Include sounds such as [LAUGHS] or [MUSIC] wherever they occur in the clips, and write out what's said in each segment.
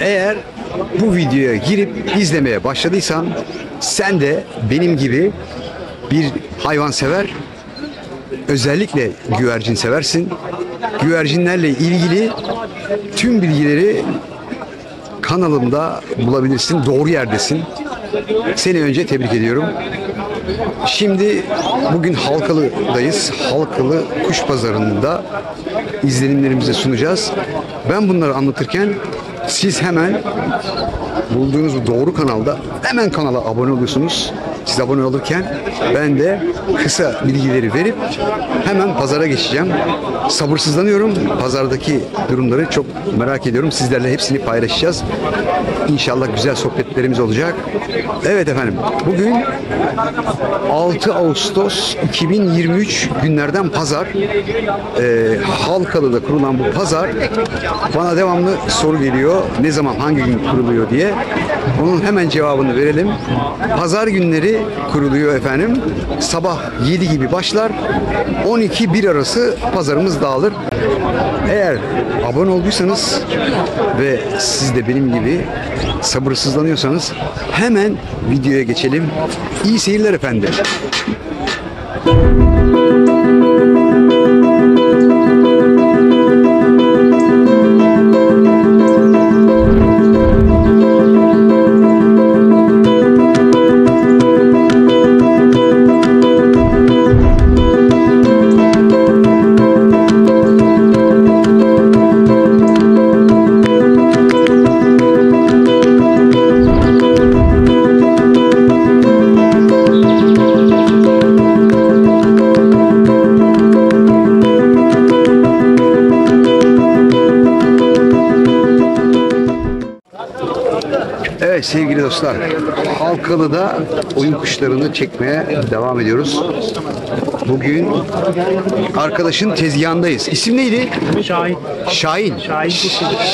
Eğer bu videoya girip izlemeye başladıysan sen de benim gibi bir hayvan sever, özellikle güvercin seversin. Güvercinlerle ilgili tüm bilgileri kanalımda bulabilirsin. Doğru yerdesin. Seni önce tebrik ediyorum. Şimdi bugün Halkalı'dayız. Halkalı Kuş Pazarı'nda izlenimlerimizi sunacağız. Ben bunları anlatırken siz hemen bulduğunuz bu doğru kanalda hemen kanala abone oluyorsunuz. Siz abone olurken ben de kısa bilgileri verip hemen pazara geçeceğim. Sabırsızlanıyorum. Pazardaki durumları çok merak ediyorum. Sizlerle hepsini paylaşacağız. İnşallah güzel sohbetlerimiz olacak. Evet efendim. Bugün 6 Ağustos 2023 günlerden pazar. Ee, Halkalı'da kurulan bu pazar bana devamlı soru geliyor. Ne zaman hangi gün kuruluyor diye. Onun hemen cevabını verelim. Pazar günleri kuruluyor efendim. Sabah 7 gibi başlar. 12-1 arası pazarımız dağılır. Eğer abone olduysanız ve siz de benim gibi sabırsızlanıyorsanız hemen videoya geçelim. İyi seyirler efendim. Dostlar, Halkalı'da oyun kuşlarını çekmeye devam ediyoruz. Bugün arkadaşın tezgahındayız. İsim neydi? Şahin. Şahin.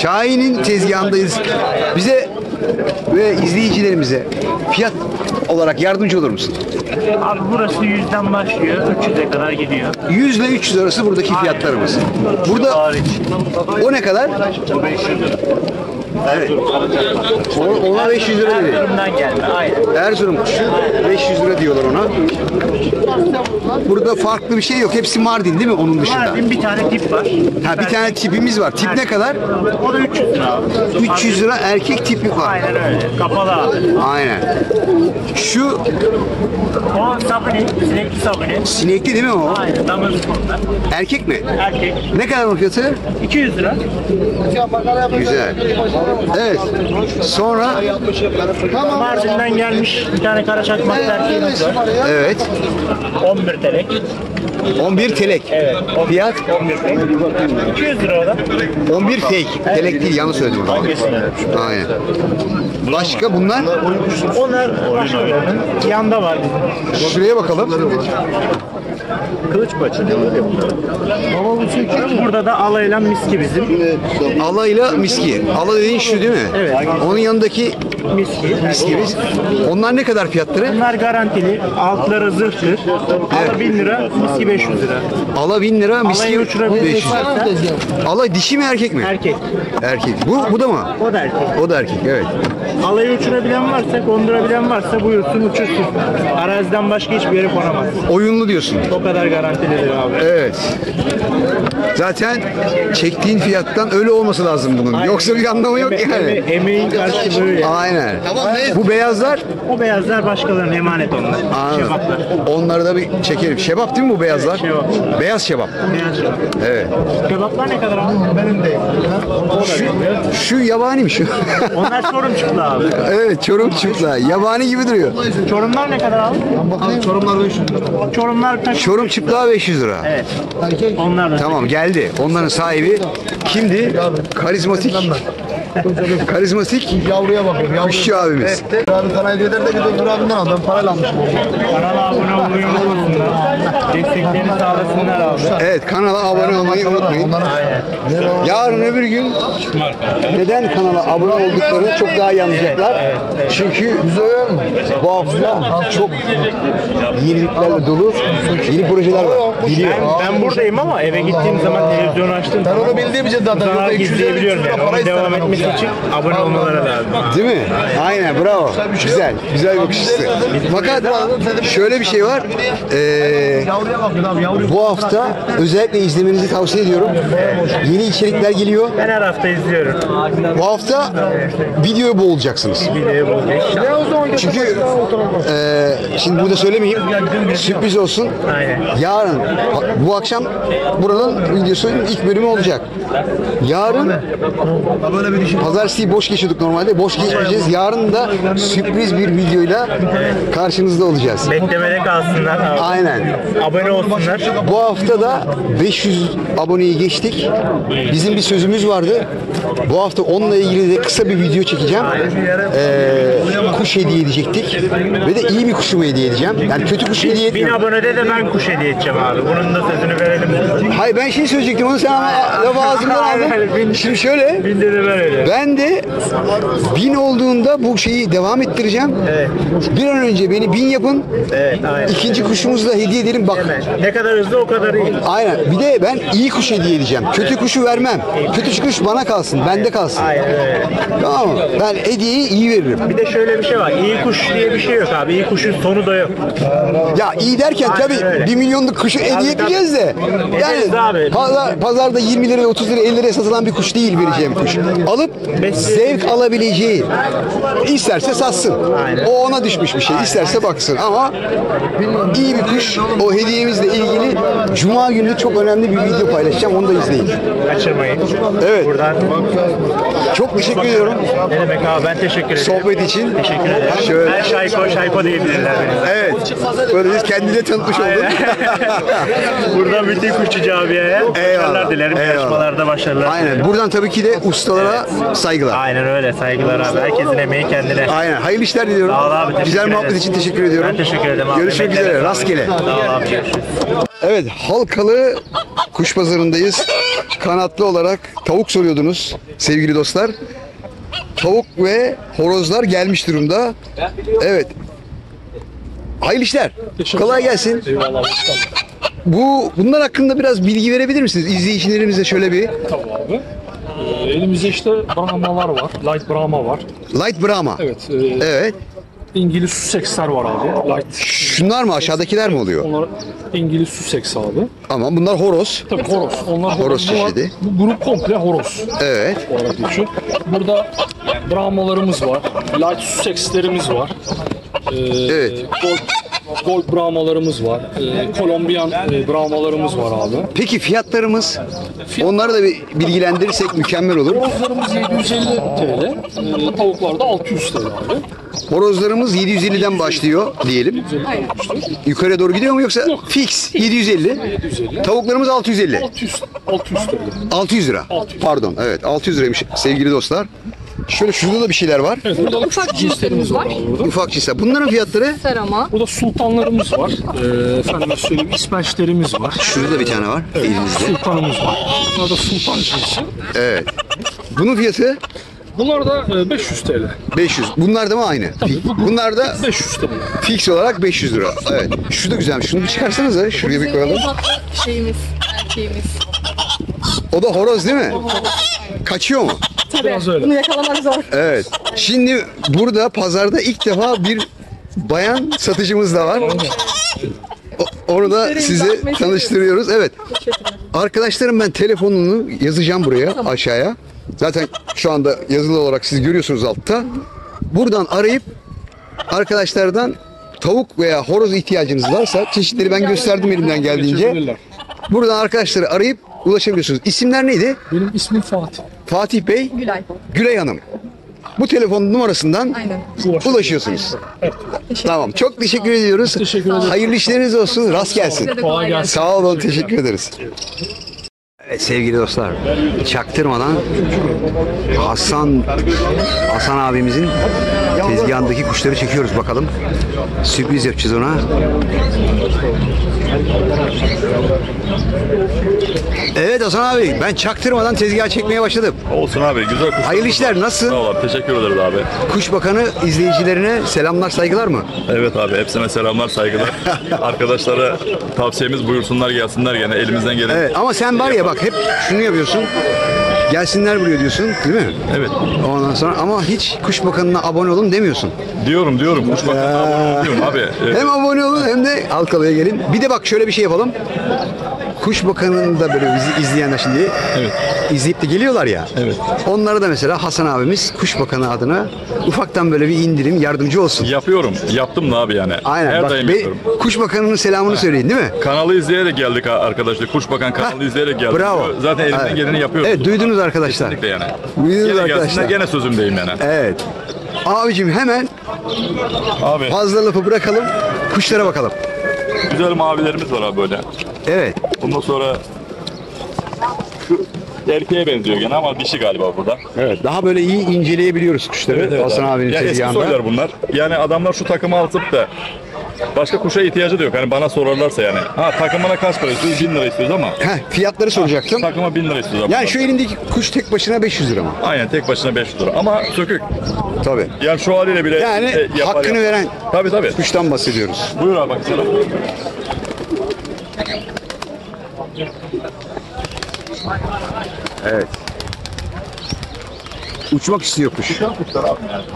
Şahin'in tezgahındayız. Bize ve izleyicilerimize fiyat olarak yardımcı olur musun? Abi burası yüzden başlıyor, 300'e kadar gidiyor. 100 ile 300 arası buradaki fiyatlarımız. Burada o ne kadar? Evet. O- Ona 500 lira dedi. Erzurum'dan gelme, aynen. Erzurum kuşu 500 lira diyorlar ona. Burada farklı bir şey yok. Hepsi Mardin değil mi onun dışında? Mardin bir tane tip var. Ha bir tane tipimiz var. Tip ne kadar? O da 300 lira abi. 300 lira erkek tipi var. Aynen öyle. Kapalı abi. Aynen. Şu O sabuni, sinekli sabuni. sinekli değil mi o? Aynen, damız bunlar. Erkek mi? Erkek. Ne kadar onun fiyatı? 200 lira. Güzel. Evet. Sonra Mardin'den gelmiş bir tane kara çakmak erkeğimiz var. evet 11 telek. 11 telek. Evet. on- Fiyat 11 telek. 200 lira o da. 11 fake. Telek değil yanlış söyledim onu. Hangisini? Aynen. Başka bunlar? Onlar başkalarının yanda var. Şuraya bakalım. Kılıç paça. Burada da alayla miski bizim. Alayla miski. Ala dediğin şu değil mi? Evet. Onun yanındaki Miski. miskimiz. Onlar ne kadar fiyatları? Bunlar garantili. Altları zırhtır. Ala 1000 lira, miski 500 lira. Ala 1000 lira, Alayı miski uçurabilecek 500. varsa Ala dişi mi erkek mi? erkek. Erkek. Bu bu da mı? O da erkek. O da erkek evet. Alayı uçurabilen varsa, kondurabilen varsa buyursun uçursun. Araziden başka hiçbir yere konamaz. Oyunlu diyorsun. O kadar garantilidir abi. Evet. Zaten çektiğin fiyattan öyle olması lazım bunun. Yoksa bir anlamı yok Eme- yani. eme- emeğin karşılığı ya. Aynen. Bu beyazlar O beyazlar başkalarına emanet onlar. Anladım. Şebaplar. Onları da bir çekelim. Şebap değil mi bu beyazlar? Evet, şebap. Beyaz şebap. Beyaz şebap. Evet. Kebaplar ne kadar abi? Benim bilmiyor. Şu yabani mi şu? Onlar Çorumçuklu abi. Evet çorum çıpla. Yabani gibi duruyor. Çorumlar ne kadar abi? Çorumlar 500 lira. Çorumlar tak. Çorum çıplığa 500 lira. Evet. Onlar da. Tamam geldi. Onların sahibi kimdi? Karizmatik. Karizmatik Yavruya bakıyorum. Yavru. kuşçu abimiz. Abi sana hediye eder de gidiyor Dur abinden al. Ben parayla almışım. Kanala abone olmayı unutmasınlar. Desteklerini sağlasınlar abi. Evet kanala abone olmayı unutmayın. Yarın öbür gün neden kanala abone olduklarını çok daha iyi anlayacaklar. Çünkü bu hafta çok yeniliklerle dolu yeni projeler var. Biliyor. Ben, ben buradayım ama eve gittiğim zaman televizyonu açtım. Ben onu bildiğim için zaten. Yoksa 200 lira, gizleyebiliyorum 300 lira yani. para Onun devam etmesi için abone olmaları lazım. Değil mi? Aynen bravo. Güzel. Güzel bir bakış açısı. Fakat şöyle bir şey var. Ee, bu hafta özellikle izlemenizi tavsiye ediyorum. Yeni içerikler geliyor. Ben her hafta izliyorum. Bu hafta videoya boğulacaksınız. Videoyu bul. Çünkü eee, şimdi burada söylemeyeyim. Sürpriz olsun. Aynen. Yarın bu akşam buranın videosunun ilk bölümü olacak. Yarın böyle bir. Pazartesiyi boş geçiyorduk normalde. Boş geçmeyeceğiz. Yarın da sürpriz bir videoyla karşınızda olacağız. Beklemede kalsınlar abi. Aynen. Abone olsunlar. Bu hafta da 500 aboneyi geçtik. Bizim bir sözümüz vardı. Bu hafta onunla ilgili de kısa bir video çekeceğim. Ee, kuş hediye edecektik. Ve de iyi bir kuşumu hediye edeceğim. Yani kötü kuş hediye Bin etmiyorum. abonede de ben kuş hediye edeceğim abi. Bunun da sözünü verelim. Hayır ben şey söyleyecektim onu sen ama [LAUGHS] lafı ağzımdan aldın. Şimdi şöyle Binde de ben öyle. Ben de bin olduğunda bu şeyi devam ettireceğim. Evet. Bir an önce beni bin yapın. Evet aynen. İkinci kuşumuzu da hediye edelim. Bak Hemen. Ne kadar hızlı o kadar iyi. Aynen. Bir de ben iyi kuş hediye edeceğim. Kötü kuşu vermem. Kötü kuş bana kalsın, bende kalsın. Aynen öyle. Tamam mı? Ben hediyeyi iyi veririm. Bir de şöyle bir şey var. İyi kuş diye bir şey yok abi. İyi kuşun sonu da yok. Ya iyi derken Aynen tabii öyle. bir milyonluk kuşu hediye edeceğiz de. Ederiz Yani abi. pazar, pazarda 20 liraya 30 liraya 50 liraya satılan bir kuş değil vereceğim kuş. Alıp zevk alabileceği. İsterse satsın. O ona düşmüş bir şey. İsterse baksın ama iyi bir kuş. O hediyemizle ilgili Cuma günü çok önemli bir video paylaşacağım. Onu da izleyin. Kaçırmayın. Evet. Buradan Çok teşekkür ediyorum. ne demek abi ben teşekkür ederim. Sohbet için. Teşekkür ederim. Şöyle. Ben Şayko, Şayko diyebilirler beni. Evet. Böylece kendine tanıtmış oldun. [LAUGHS] Buradan bütün kuşçu camiaya başarılar dilerim. eyvallah. Yarışmalarda başarılar. Aynen. Buradan tabii ki de ustalara saygılar. Aynen öyle. Saygılar abi. Herkesin emeği kendine. Aynen. Hayırlı işler diliyorum. Sağ ol abi. teşekkür Güzel muhabbet ederim. için teşekkür ediyorum. Ben teşekkür ederim abi. Görüşmek Emeklerine üzere. Rastgele. Sağ ol abi. Görüşürüz. Evet. Halkalı kuş pazarındayız. Kanatlı olarak tavuk soruyordunuz sevgili dostlar. Tavuk ve horozlar gelmiş durumda. Evet. Hayırlı işler. Kolay gelsin. Bu bunlar hakkında biraz bilgi verebilir misiniz? İzleyicilerimize şöyle bir Tabii abi. Elimizde işte Brahmalar var. Light Brahma var. Light Brahma. Evet. E, Evet. İngiliz Sussex'ler var abi. Light. Şunlar mı aşağıdakiler mi oluyor? Onlar İngiliz Sussex abi. Ama bunlar horoz. Tabii horoz. Onlar Horoz Bu çeşidi. Bu grup komple horoz Evet. olarak geçiyor. Burada Brahmalarımız var. Light Sussex'lerimiz var. Ee, Evet. Gold, Gold Brahmalarımız var. Ee, Kolombiyan e, Brahmalarımız var abi. Peki fiyatlarımız? Onları da bir bilgilendirirsek mükemmel olur. Horozlarımız 750 TL. Ee, tavuklar da 600 TL abi. Horozlarımız 750'den başlıyor diyelim. Yukarıya doğru gidiyor mu yoksa fix 750. 750. Tavuklarımız 650. 600, 600 TL. 600 lira. 600. Pardon. Evet 600 liraymış sevgili dostlar. Şöyle şurada da bir şeyler var. Evet, burada da Ufak cinslerimiz var burada. Ufak cinsler. Bunların fiyatları Sarama. Burada sultanlarımız var. Ee, efendim söyleyeyim ispençlerimiz var. şurada da bir tane var elimizde. Sultanımız var. Bunlar da sultan cinsi. Evet. Bunun fiyatı Bunlar da e, 500 TL. 500. Bunlar da mı aynı? Bunlar da 500 TL. fix olarak 500 lira. Evet. Şu da güzelmiş. Şunu bir çıkarsanıza. Şuraya bir koyalım. Şeyimiz, erkeğimiz. O da horoz değil mi? Kaçıyor mu? Biraz öyle. Bunu yakalamak zor. Evet. Şimdi burada pazarda ilk defa bir bayan satıcımız da var. O- Onu da size tanıştırıyoruz. Evet. Arkadaşlarım ben telefonunu yazacağım buraya aşağıya. Zaten şu anda yazılı olarak siz görüyorsunuz altta. Buradan arayıp arkadaşlardan tavuk veya horoz ihtiyacınız varsa çeşitleri ben gösterdim elimden geldiğince. Buradan arkadaşları arayıp ulaşabiliyorsunuz. İsimler neydi? Benim ismim Fatih. Fatih Bey, Gülay. Gülay Hanım. Bu telefon numarasından Aynen. ulaşıyorsunuz. Tamam. Çok teşekkür ediyoruz. Teşekkür ederim. Hayırlı işleriniz olsun. Rast gelsin. Kolay gelsin. Sağ olun. Teşekkür ederiz. Evet sevgili dostlar. Çaktırmadan Hasan Hasan abimizin tezgahındaki kuşları çekiyoruz bakalım. Sürpriz yapacağız ona. Evet Hasan abi ben çaktırmadan tezgah çekmeye başladım. Olsun abi güzel kuş. Hayırlı işler nasılsın? Sağ ol abi teşekkür ederiz abi. Kuş Bakanı izleyicilerine selamlar saygılar mı? Evet abi hepsine selamlar saygılar. [LAUGHS] Arkadaşlara tavsiyemiz buyursunlar gelsinler gene elimizden gelen. Evet ama sen var ya bak hep şunu yapıyorsun. Gelsinler buraya diyorsun değil mi? Evet. Ondan sonra ama hiç kuş bakanına abone olun demiyorsun. Diyorum diyorum. Kuş bakanına abone ol diyorum abi. e, [LAUGHS] Hem abone olun hem de Halkalı'ya gelin. Bir de bak şöyle bir şey yapalım. Kuş Bakanı'nı da böyle bizi izleyenler şimdi Evet. izleyip de geliyorlar ya. Evet. Onlara da mesela Hasan abimiz Kuş Bakanı adına ufaktan böyle bir indirim yardımcı olsun. yapıyorum. Yaptım da abi yani. Aynen. Her bak, daim be- yapıyorum. Kuş Bakanı'nın selamını söyleyin değil mi? Kanalı izleyerek geldik ha- arkadaşlar. Kuş Bakan kanalı izleyerek geldik. Bravo. Zaten elimden Evet. geleni yapıyorum. Evet duydunuz arkadaşlar. Kesinlikle yani. Duydunuz Gene arkadaşlar. gene sözümdeyim yani. Evet. Abicim hemen Abi fazla lafı bırakalım. Kuşlara bakalım. Güzel mavilerimiz var abi böyle. Evet. Bundan sonra şu erkeğe benziyor gene ama dişi galiba burada. Evet. Daha böyle iyi inceleyebiliyoruz kuşları. Hasan abi. abinin ya eski tezgahında. soylar bunlar. Yani adamlar şu takımı alıp da başka kuşa ihtiyacı da yok. Hani bana sorarlarsa yani. Ha takımına kaç para istiyoruz? 1000 lira istiyoruz ama Heh, fiyatları soracaktım. takıma 1000 lira istiyoruz. Yani şu elindeki kuş tek başına 500 lira mı? Aynen tek başına 500 lira. Ama sökük. Tabii. Yani şu haliyle bile Yani e, yapar hakkını yapar. veren Tabii tabii. kuştan bahsediyoruz. Buyur abi bak sana. Evet. Uçmak istiyor kuş.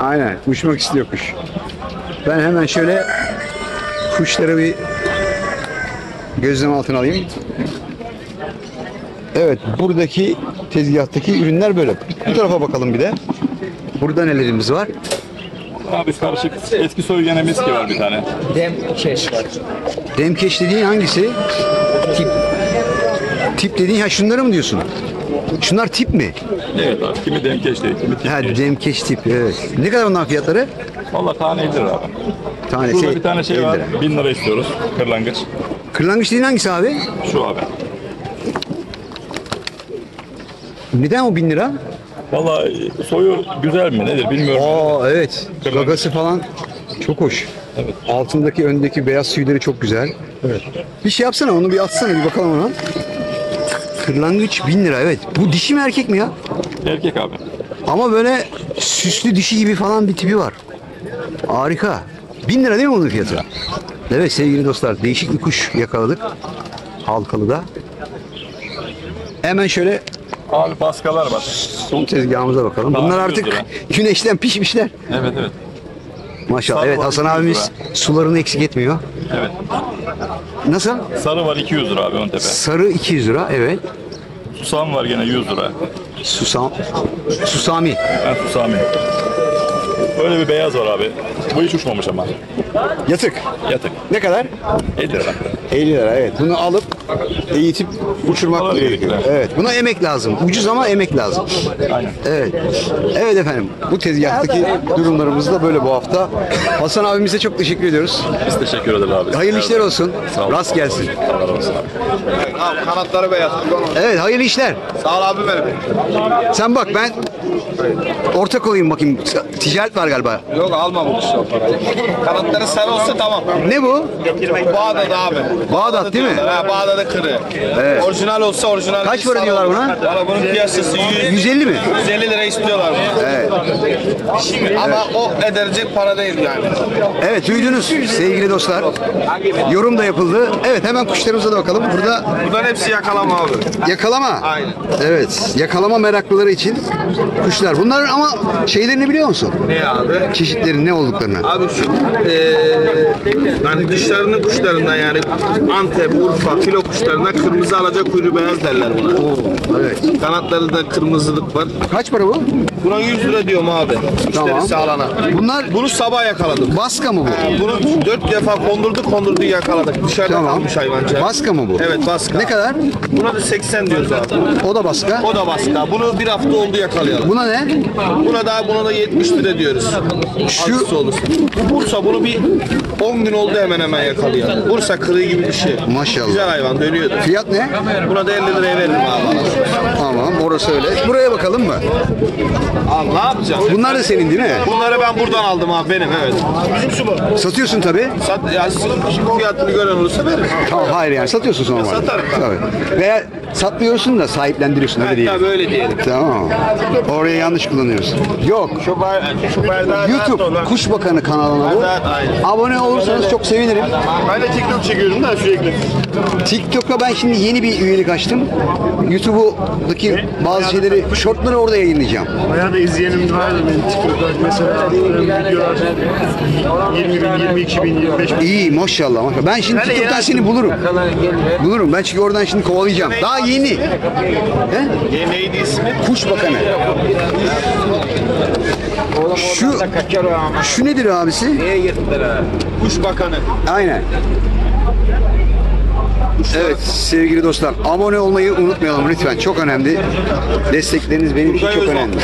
Aynen uçmak istiyor kuş. Ben hemen şöyle kuşları bir gözlem altına alayım. Evet buradaki tezgahtaki ürünler böyle. Bu tarafa bakalım bir de. Burada nelerimiz var? Abi karışık eski soy gene miski var bir tane. Demkeş dediğin hangisi? Tip. Tip dediğin ha şunları mı diyorsun? Şunlar tip mi? Evet abi. Kimi demkeş değil, kimi tip Ha değil. demkeş tip evet. Ne kadar ondan fiyatları? Valla tane 50 lira abi. Tanesi Burada bir tane şey 50 var. lira. 1000 lira istiyoruz. Kırlangıç. Kırlangıç dediğin hangisi abi? Şu abi. Neden o bin lira? Valla soyu güzel mi nedir bilmiyorum. Aa evet. Kırlangıç. Gagası falan çok hoş. Evet. Altındaki öndeki beyaz tüyleri çok güzel. Evet. Bir şey yapsana onu bir atsana bir bakalım ona. Kırlangıç bin lira evet. Bu dişi mi erkek mi ya? Erkek abi. Ama böyle süslü dişi gibi falan bir tipi var. Harika. Bin lira değil mi onun fiyatı? Evet sevgili dostlar değişik bir kuş yakaladık. Halkalı'da. Hemen şöyle Abi baskalar var. son tezgahımıza bakalım. Daha Bunlar artık lira. güneşten pişmişler. Evet evet. Maşallah. Sarı Evet var, Hasan 200 abimiz sularını eksik etmiyor. Evet. Nasıl? Sarı var 200 lira abi ön tepe. Sarı 200 lira. Evet. Susam var gene 100 lira. Susam. Susami. Ben susami. Böyle bir beyaz var abi. Bu hiç uçmamış ama. Yatık. Yatık. Ne kadar? 50 lira. 50 lira evet. Bunu alıp eğitip uçurmak gerekiyor. Evet. Buna emek lazım. Ucuz ama emek lazım. Aynen. Evet. Evet efendim. Bu tezgahtaki durumlarımız da böyle bu hafta. Hasan abimize çok teşekkür ediyoruz. Biz teşekkür ederiz abi. Hayırlı işler olsun. Sağ ol. Rast gelsin. Allah razı olsun abi. Abi kanatları beyaz. Evet hayırlı işler. Sağ ol abi benim. Sen bak ben ortak olayım bakayım. Ticaret var galiba. Yok alma bu kuşu. Kanatları sarı olsa tamam. Ne bu? Bağdat abi. Bağdat değil mi? Ha, Bağdat'ı kırı. Evet. Orijinal olsa orijinal. Kaç para diyorlar buna? Valla bunun piyasası 100, 150 mi? 150 lira istiyorlar. bunu. Evet. Ama o ederecek para değil yani. Evet duydunuz sevgili dostlar. Yorum da yapıldı. Evet hemen kuşlarımıza da bakalım. Burada Bunların hepsi yakalama abi. yakalama. Aynen. Evet. Yakalama meraklıları için kuşlar. Bunların ama şeylerini biliyor musun? Ne abi? Çeşitlerin ne olduklarını. Abi şu eee hani dışlarının kuşlarından yani Antep, Urfa, filo kuşlarından kırmızı alacak kuyruğu beyaz derler buna. Evet. Kanatlarında kırmızılık var. Kaç para bu? Buna 100 lira diyorum abi. Tamam. Alana. Bunlar Bunu sabah yakaladım. baska mı bu? Bunu dört defa kondurduk kondurdu yakaladık. Dışarıda Tamam. kalmış hayvanca. Baska mı bu? Evet baska. Ne kadar? Buna da 80 diyoruz abi. O da baska. O da baska. Bunu bir hafta oldu yakalayalım. Buna ne? Buna da buna da 70 lira diyoruz. Şu-. Bu Bursa bunu bir 10 gün oldu hemen hemen yakalayalım. Bursa kırığı gibi bir şey. Maşallah. Güzel hayvan dönüyordu. Fiyat ne? Buna da 50 liraya veririm abi. Tamam orası öyle. Buraya bakalım mı? Abi ne yapacağım? Bunlar da senin değil mi? Bunları ben buradan aldım abi benim evet. Bizim şu bu. Satıyorsun tabii. Sat, ya, fiyatını gören olursa veririm. Tamam hayır yani satıyorsun sonra. satarım. Tabii. Veya satmıyorsun da sahiplendiriyorsun öyle diyelim. tabii öyle diyelim. Tamam. Orayı yanlış kullanıyorsun. Yok. Şu, bar, şu bardağı YouTube ona. Kuş Bakanı kanalına bu. Aynen. Abone olursanız çok sevinirim. Ben de TikTok çekiyorum da sürekli. TikTok'a ben şimdi yeni bir üyelik açtım. YouTube'daki bazı şeyleri, shortları orada yayınlayacağım. Bayağı da izleyenim vardı benim TikTok'ta. Mesela attığım videolar 20 bin, 22 bin, 25 bin. İyi maşallah maşallah. Ben şimdi TikTok'tan seni bulurum. Bulurum. Ben çünkü oradan şimdi kovalayacağım. Daha yeni. He? Neydi ismi? Kuş Bakanı. Şu, şu nedir abisi? Kuş Bakanı. Aynen. Evet sevgili dostlar abone olmayı unutmayalım lütfen çok önemli. Destekleriniz benim için çok önemli.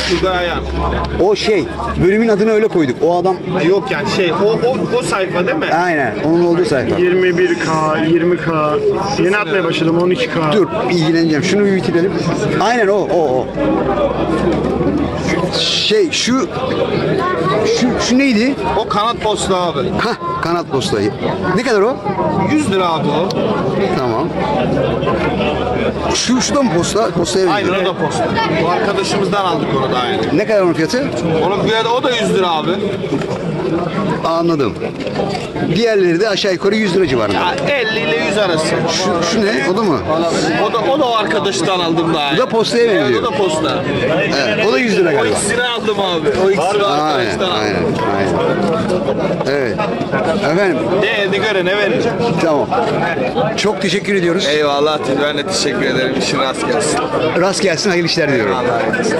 O şey bölümün adını öyle koyduk. O adam Yok yani şey o, o, o sayfa değil mi? aynen onun olduğu sayfa. 21K, 20K. Yeni atmaya başladım 12K. Dur ilgileneceğim. Şunu bir bitirelim. Aynen o o o. Şey şu şu şu neydi? O kanat postu abi. Hah kanat postayı. Ne kadar o? 100 lira abi o. Tamam. Şu şu da mı posta? Postaya Aynen o da posta. Bu arkadaşımızdan aldık onu da aynı. Ne kadar onun fiyatı? Onun fiyatı o da 100 lira abi. Anladım. Diğerleri de aşağı yukarı 100 lira civarında. Ya 50 ile 100 arası. Şu, şu ne? O da mı? O da o da o arkadaştan aldım daha. Bu da postaya Evet, benziyor. o da posta. Evet, o da 100 lira O galiba. ikisini aldım abi. O ikisini Aynen, arkadaştan aldım. aynen, aynen. Evet. Efendim, Değerini görene vereceğim. tamam. Çok teşekkür ediyoruz. Eyvallah. Ben de teşekkür ederim. İşin rast gelsin. Rast gelsin, hayırlı işler diliyorum. Allah'a emanet.